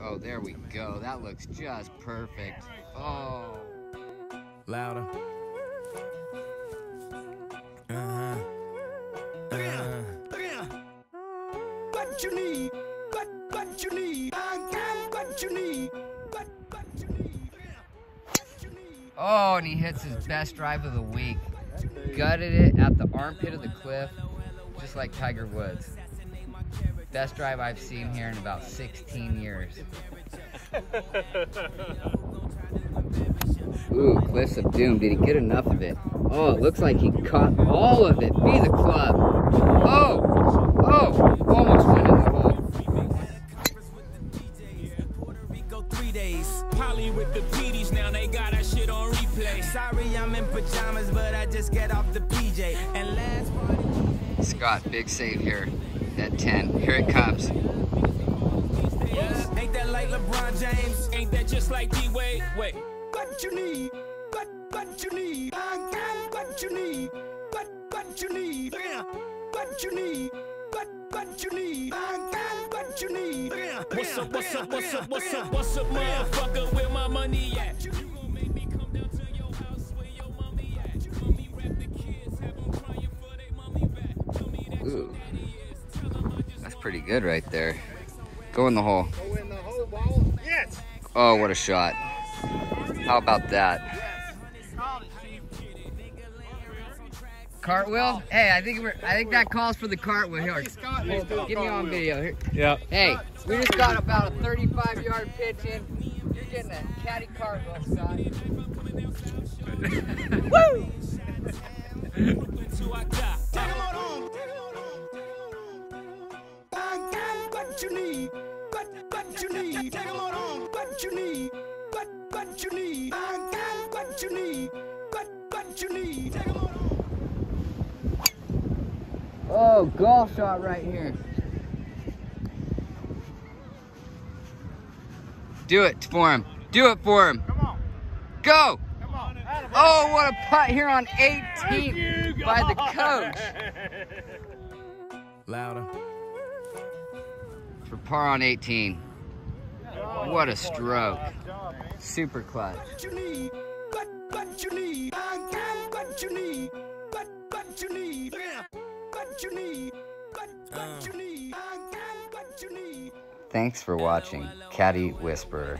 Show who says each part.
Speaker 1: Oh, there we go. That looks just perfect. Oh.
Speaker 2: Louder. Uh-huh. Uh-huh.
Speaker 3: What you need? What what you need? I got what you need. What what you need? What you need?
Speaker 1: Oh, and he hits his best drive of the week. Gutted it at the armpit of the cliff, just like Tiger Woods. Best drive I've seen here in about 16 years. Ooh, Cliffs of Doom. Did he get enough of it? Oh, it looks like he caught all of it. Be the club. Oh, oh, almost went in the hole.
Speaker 2: Puerto Rico three days. Polly with the PDs now, they got that shit on replay. Sorry, I'm in pajamas, but I just get off the PJ. And last party.
Speaker 1: Scott, big save here at 10. Here it comes.
Speaker 2: Ain't that like LeBron James? Ain't that just like D Wade? Wait.
Speaker 3: What you need? What what you need? I got what you need. What what you need? What you need? What what you need? I got what you need.
Speaker 2: What's up, what's up, what's up, what's up, what's up, motherfucker? Where my money at?
Speaker 1: Pretty good right there. Go in the hole.
Speaker 4: Go in the hole ball. Yes.
Speaker 1: Oh, what a shot. How about that? Cartwheel? Hey, I think we're, I think that calls for the cartwheel. Here,
Speaker 4: Scott,
Speaker 1: hold- get me on video. Here.
Speaker 4: Yeah.
Speaker 1: Hey, we just got about a 35 yard pitch in. You're getting a caddy cartwheel, Scott.
Speaker 2: so
Speaker 3: what you need. What what you need? Take 'em on home. What you need? What what you need? I got what you need. What what you need? Take 'em on home.
Speaker 1: Oh, golf shot right here. Do it for him. Do it for him.
Speaker 4: Come on.
Speaker 1: Go!
Speaker 4: Come on.
Speaker 1: Oh, what a putt here on
Speaker 4: 18
Speaker 1: by the coach.
Speaker 2: Louder.
Speaker 1: Par on 18. What a stroke. Super clutch.
Speaker 3: What you need? What what you need? I got what you need. What what you need? What you need? What what you need? I got what you need.
Speaker 1: Thanks for watching Caddie Whisperer.